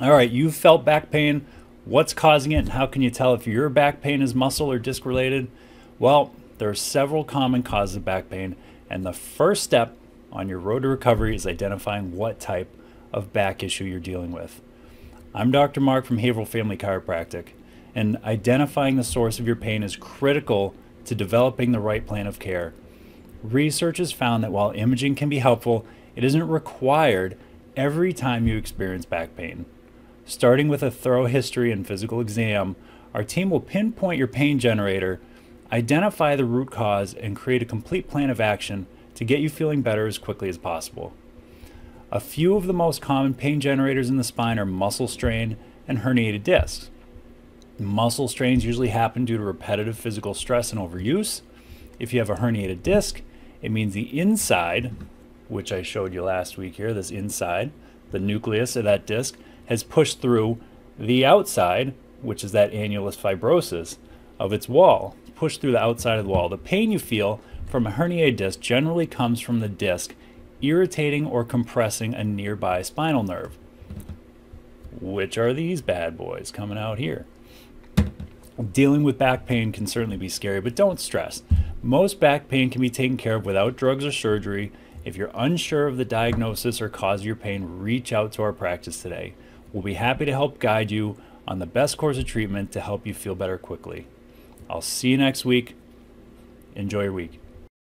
All right, you've felt back pain. What's causing it, and how can you tell if your back pain is muscle or disc related? Well, there are several common causes of back pain, and the first step on your road to recovery is identifying what type of back issue you're dealing with. I'm Dr. Mark from Haverhill Family Chiropractic, and identifying the source of your pain is critical to developing the right plan of care. Research has found that while imaging can be helpful, it isn't required every time you experience back pain. Starting with a thorough history and physical exam, our team will pinpoint your pain generator, identify the root cause, and create a complete plan of action to get you feeling better as quickly as possible. A few of the most common pain generators in the spine are muscle strain and herniated discs. Muscle strains usually happen due to repetitive physical stress and overuse. If you have a herniated disc, it means the inside, which I showed you last week here, this inside, the nucleus of that disc, has pushed through the outside, which is that annulus fibrosus of its wall, pushed through the outside of the wall. The pain you feel from a herniated disc generally comes from the disc irritating or compressing a nearby spinal nerve. Which are these bad boys coming out here? Dealing with back pain can certainly be scary, but don't stress. Most back pain can be taken care of without drugs or surgery. If you're unsure of the diagnosis or cause of your pain, reach out to our practice today. We'll be happy to help guide you on the best course of treatment to help you feel better quickly. I'll see you next week. Enjoy your week.